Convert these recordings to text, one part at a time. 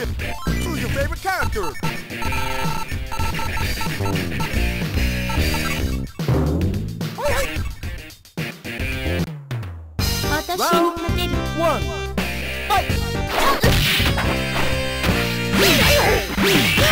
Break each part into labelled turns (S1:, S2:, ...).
S1: Choose your favorite character.
S2: Oh, Round
S1: one. Fight. Ah.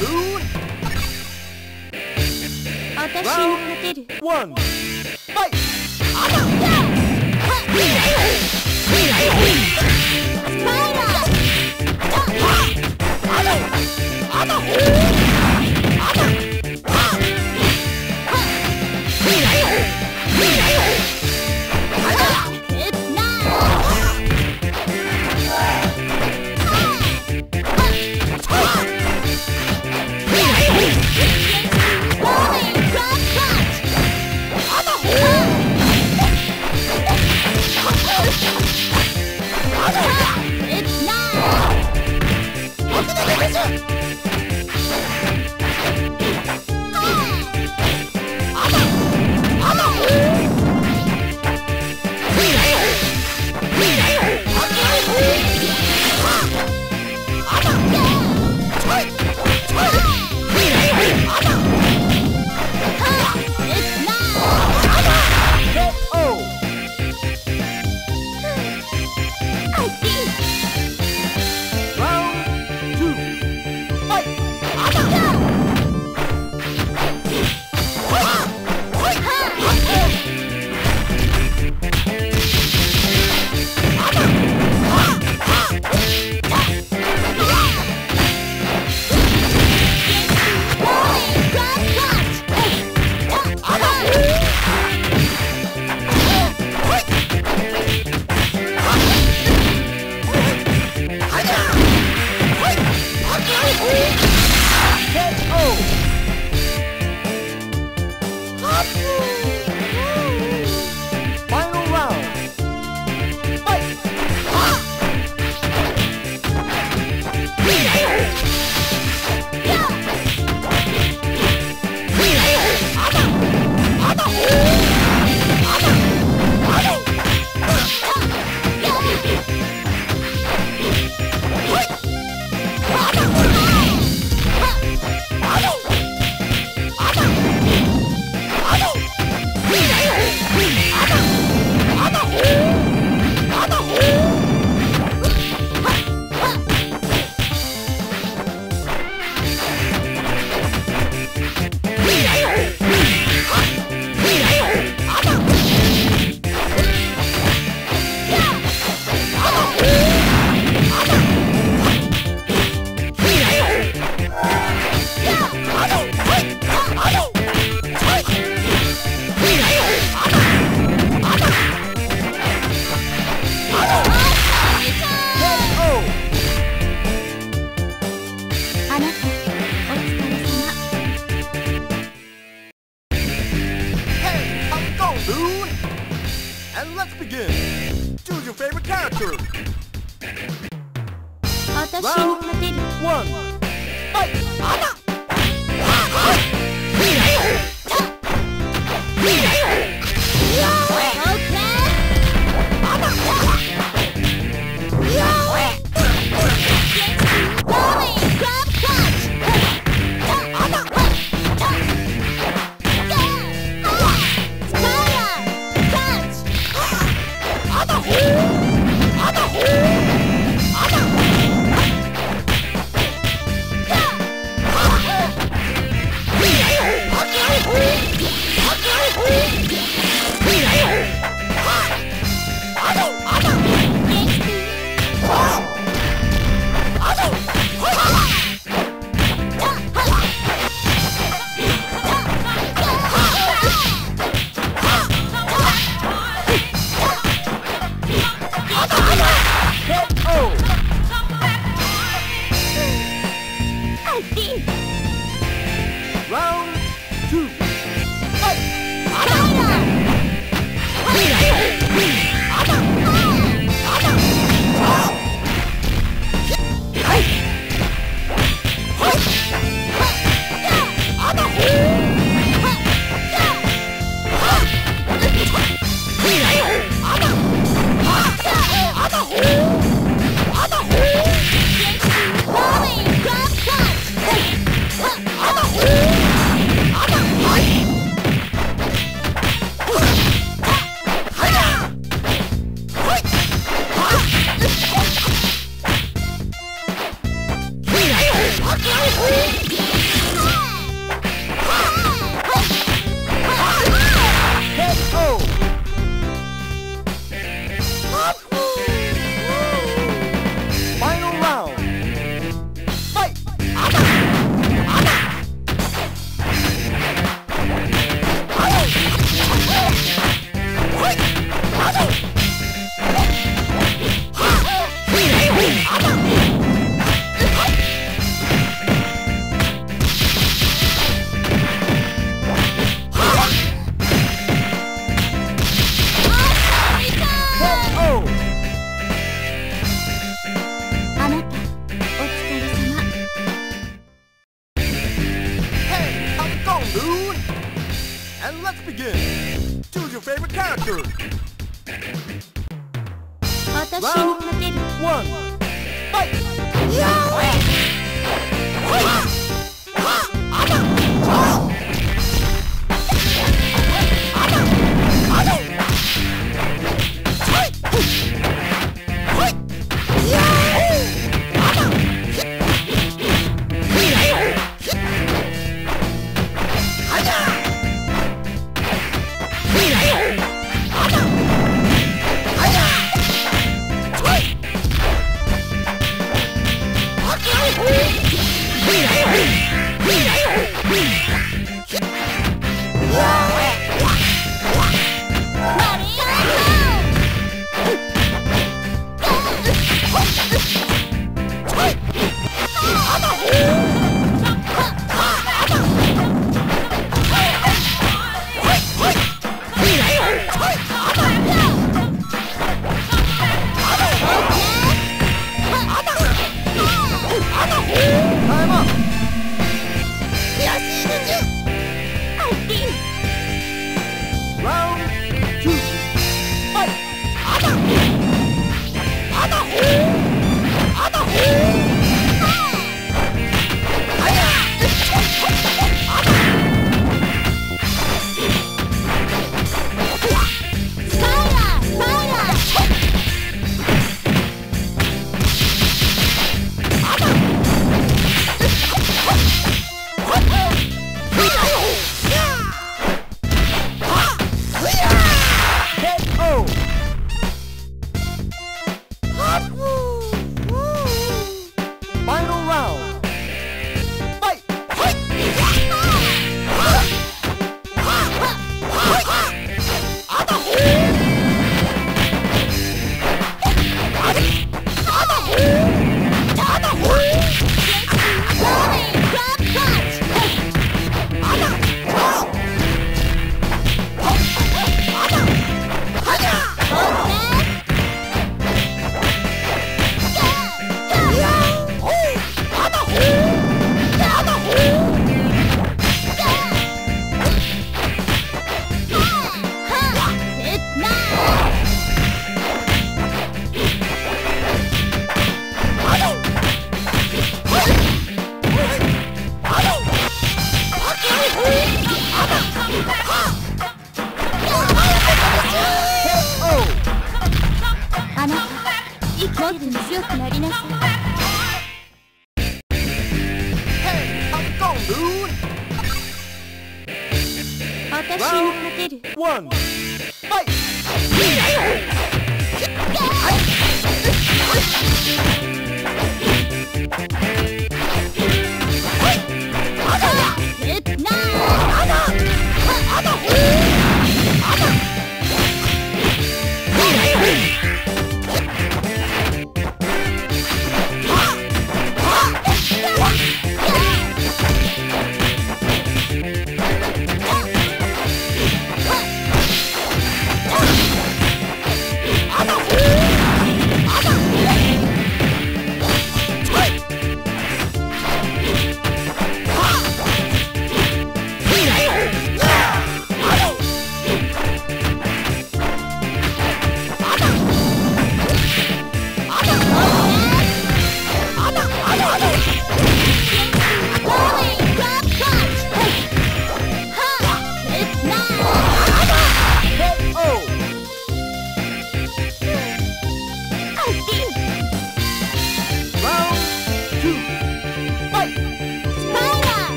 S2: 私に勝てる
S1: One. Fight.
S2: スパイラー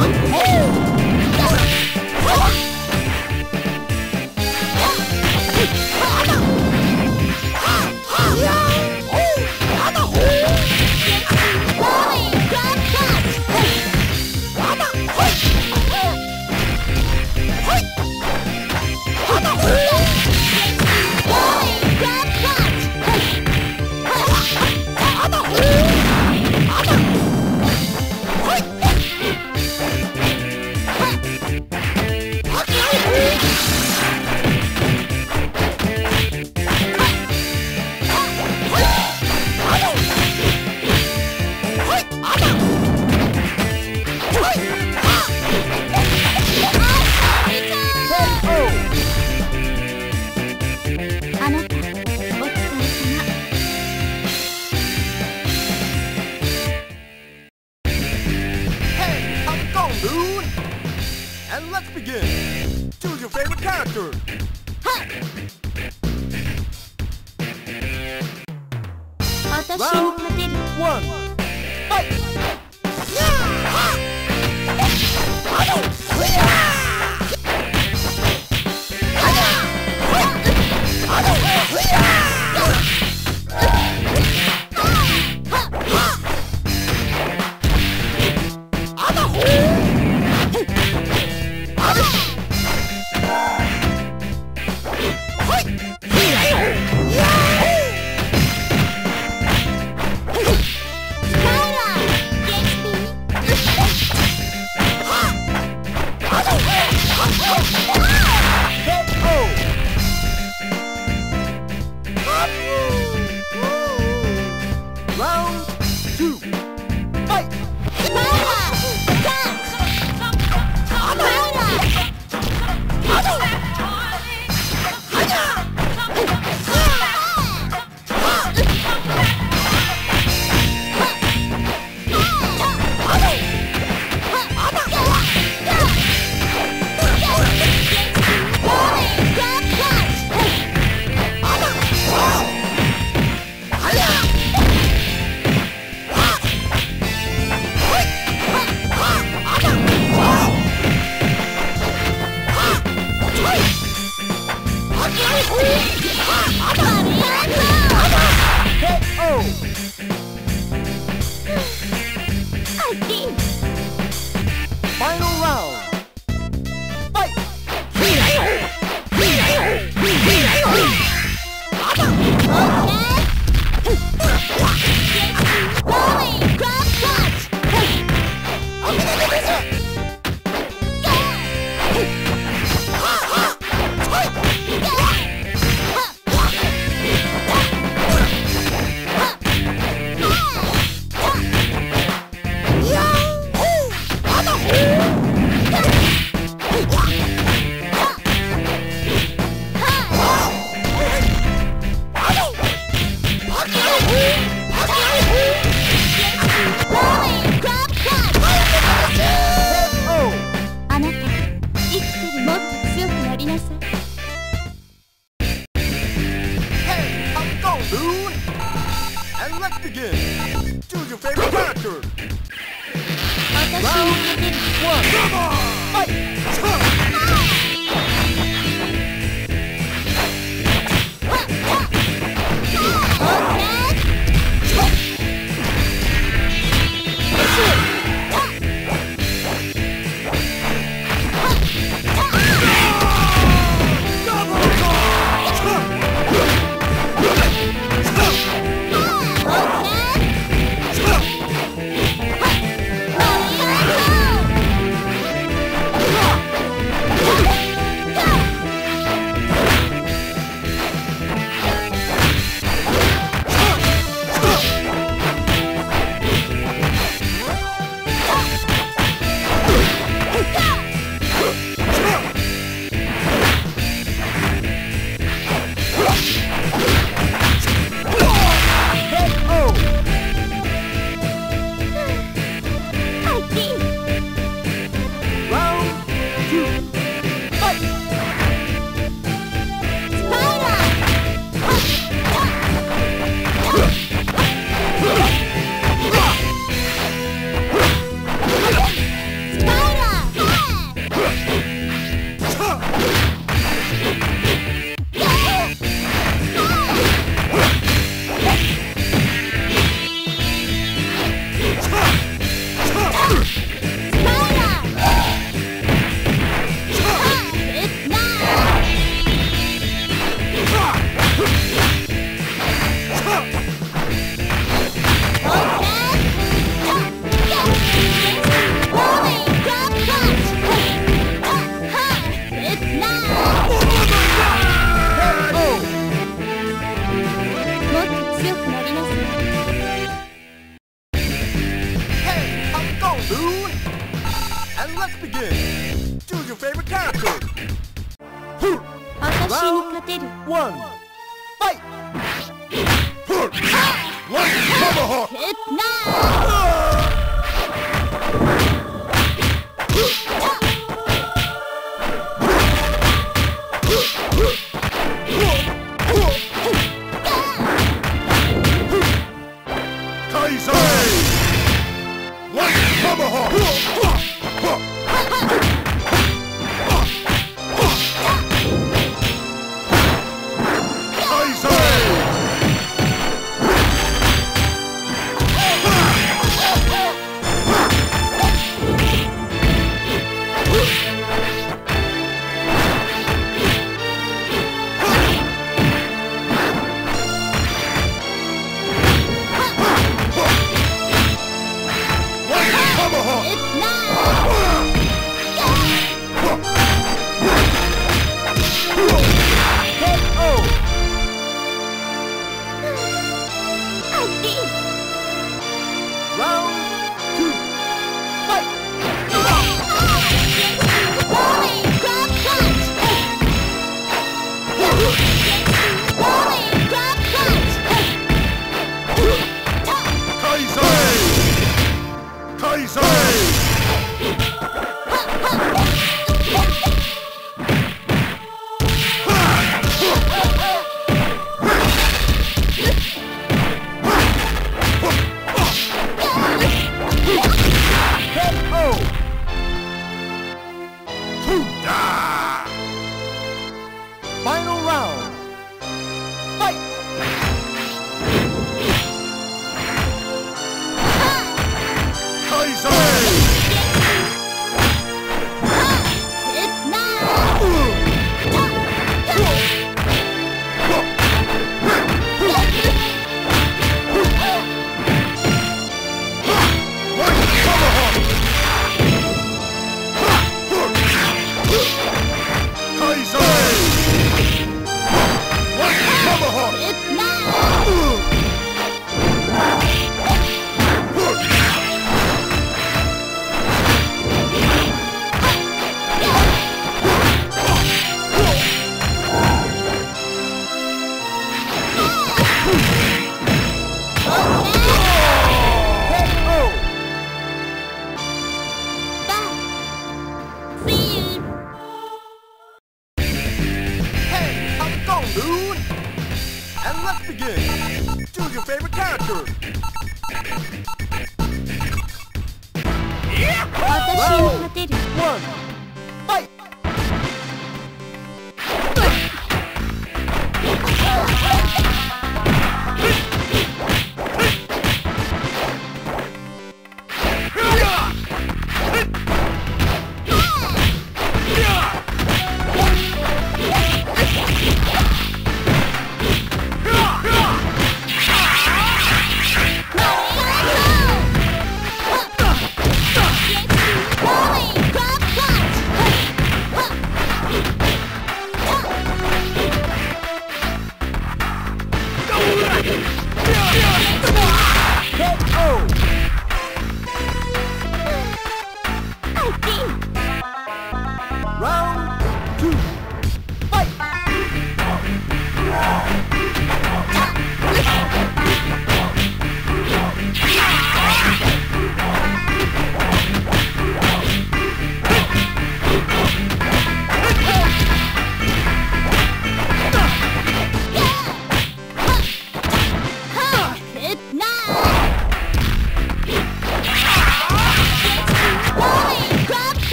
S1: Hey!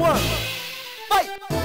S1: One. Fight!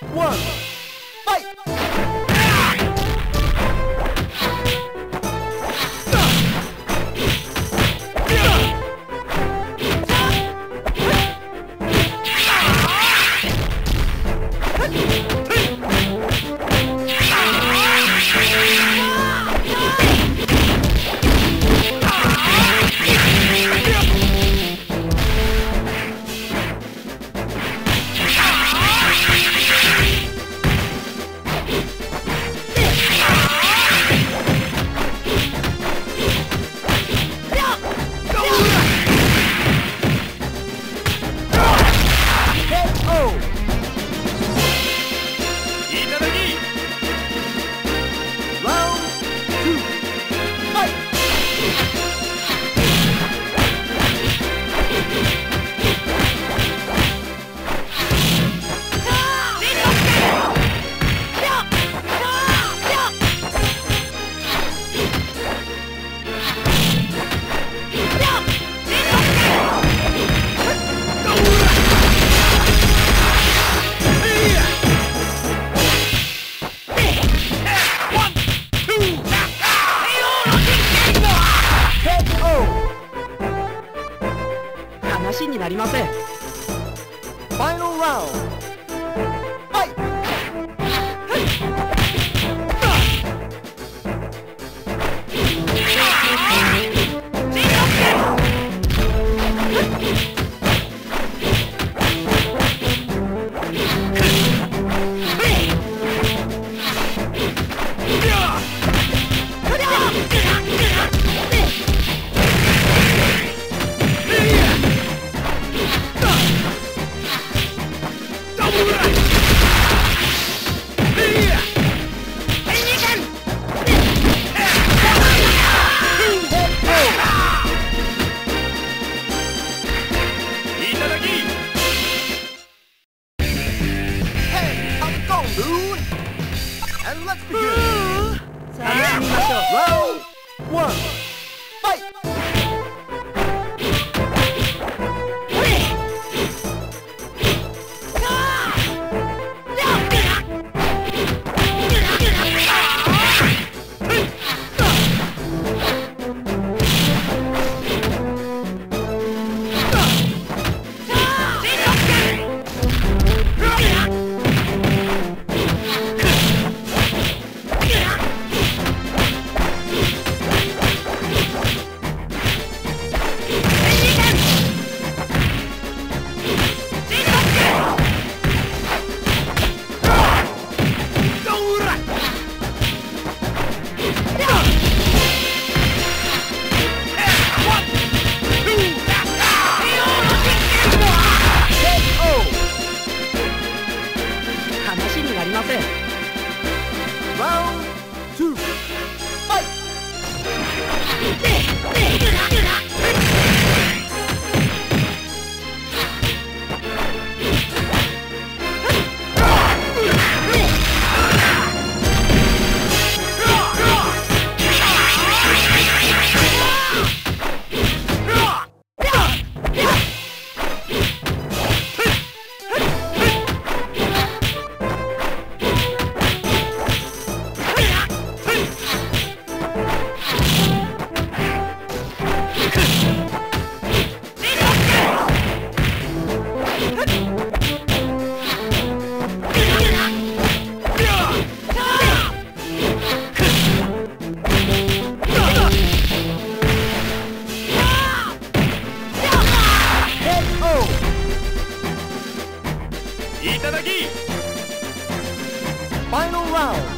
S1: one.
S2: りま
S3: せん。
S1: ファイ
S4: ナ
S3: ルラウンド
S1: Final round.